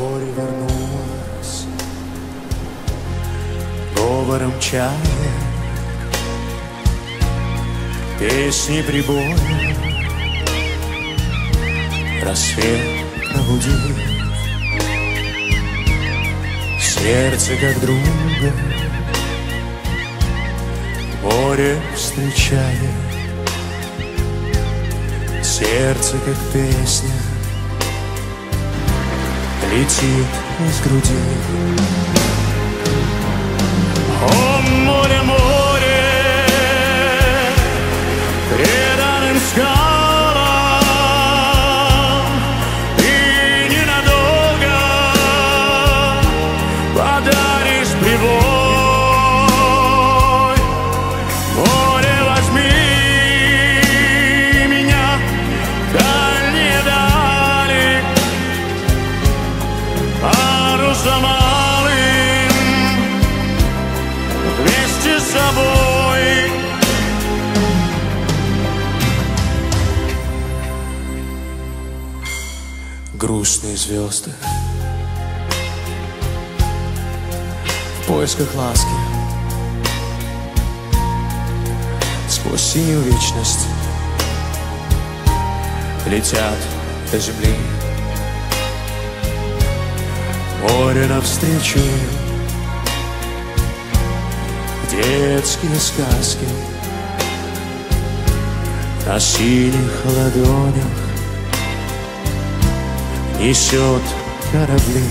горе вернулась, Говором чая Песни прибоя Рассвет пробудил. Сердце как друга Море встречает. Сердце как песня. Летит из груди. О, море, море Грустные звезды. В поисках ласки. Сквозь синюю вечность. Летят до земли. Море навстречу. Детские сказки. На синих ладонях Несет корабли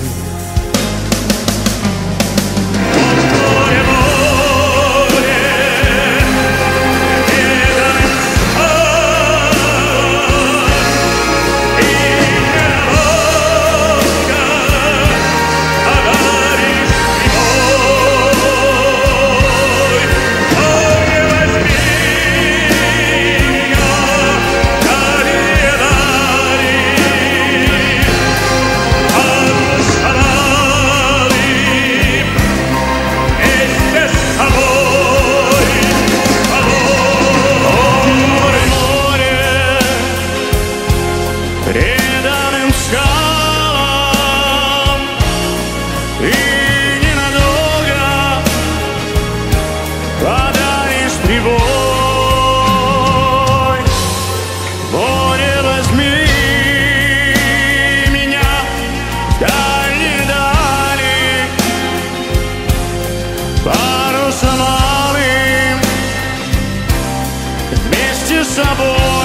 Double.